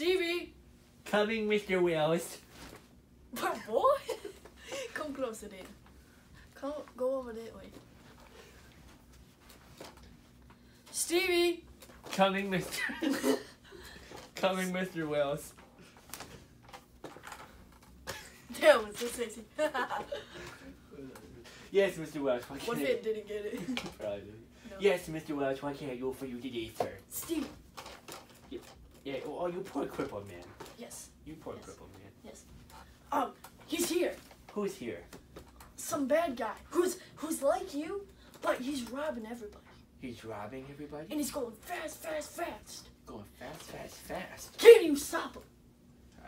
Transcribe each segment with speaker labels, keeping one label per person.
Speaker 1: Coming, Mr. Wells.
Speaker 2: But boy, come closer then. Come, go over that way. Stevie.
Speaker 1: Coming, Mr. Coming, Mr. Wells.
Speaker 2: That was so sexy.
Speaker 1: Yes, Mr. Wells. What
Speaker 2: what if it didn't get it?
Speaker 1: Probably.
Speaker 2: No.
Speaker 1: Yes, Mr. Wells. What can I do for you today, sir?
Speaker 2: Stevie.
Speaker 1: Oh, you poor crippled man.
Speaker 2: Yes.
Speaker 1: You poor
Speaker 2: Yes.
Speaker 1: crippled man.
Speaker 2: Yes. Um, he's here.
Speaker 1: Who's here?
Speaker 2: Some bad guy who's who's like you, but he's robbing everybody.
Speaker 1: He's robbing everybody.
Speaker 2: And he's going fast, fast, fast.
Speaker 1: Going fast, fast, fast.
Speaker 2: Can you stop him?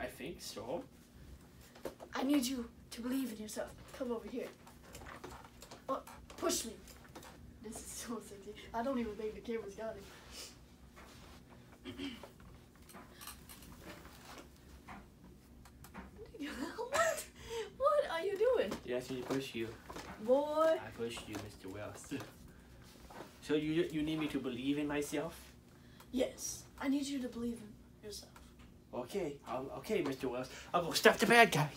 Speaker 1: I think so.
Speaker 2: I need you to believe in yourself. Come over here. Oh, push me. This is so sexy. I don't even think the camera's got it. what? What are you doing?
Speaker 1: Did I actually push you?
Speaker 2: Boy.
Speaker 1: I pushed you, Mr. Wells. So you you need me to believe in myself?
Speaker 2: Yes. I need you to believe in yourself.
Speaker 1: Okay, I'll, okay, Mr. Wells. I'll go stop the bad guy.